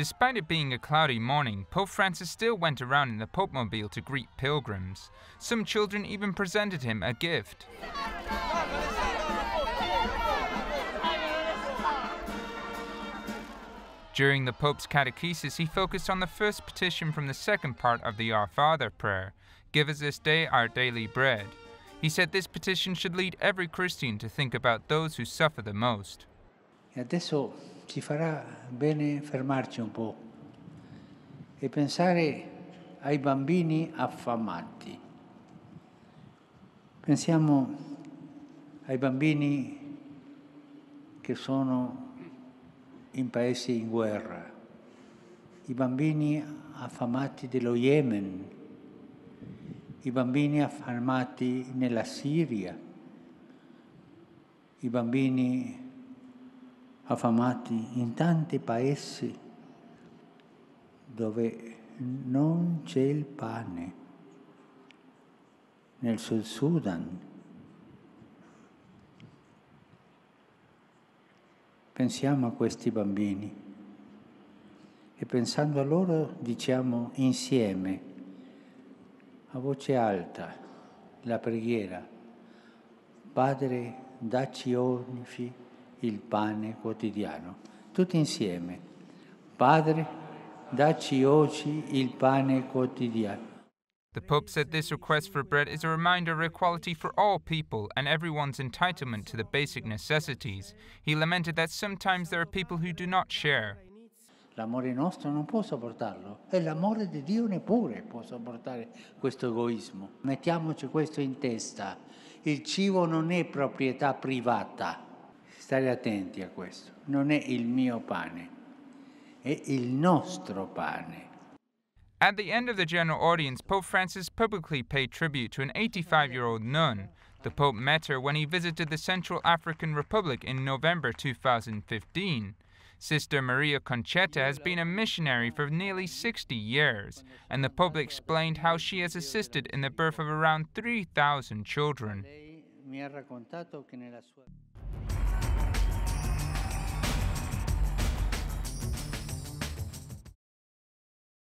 Despite it being a cloudy morning, Pope Francis still went around in the Pope Mobile to greet pilgrims. Some children even presented him a gift. During the Pope's catechesis, he focused on the first petition from the second part of the Our Father prayer Give us this day our daily bread. He said this petition should lead every Christian to think about those who suffer the most. E adesso ci farà bene fermarci un po' e pensare ai bambini affamati. Pensiamo ai bambini che sono in paesi in guerra, i bambini affamati dello Yemen, i bambini affamati nella Siria, i bambini affamati in tanti paesi dove non c'è il pane, nel Sud Sudan, Pensiamo a questi bambini. E pensando a loro diciamo insieme, a voce alta, la preghiera, Padre, dacci oggi il pane quotidiano. Tutti insieme, Padre, dacci oggi il pane quotidiano. The Pope said this request for bread is a reminder of equality for all people and everyone's entitlement to the basic necessities. He lamented that sometimes there are people who do not share. L'amore nostro non può sopportarlo e l'amore di Dio neppure può sopportare questo egoismo. Mettiamoci questo in testa. Il cibo non è proprietà privata. Stare attenti a questo. Non è il mio pane, è il nostro pane. At the end of the general audience, Pope Francis publicly paid tribute to an 85 year old nun. The Pope met her when he visited the Central African Republic in November 2015. Sister Maria Concetta has been a missionary for nearly 60 years, and the Pope explained how she has assisted in the birth of around 3,000 children.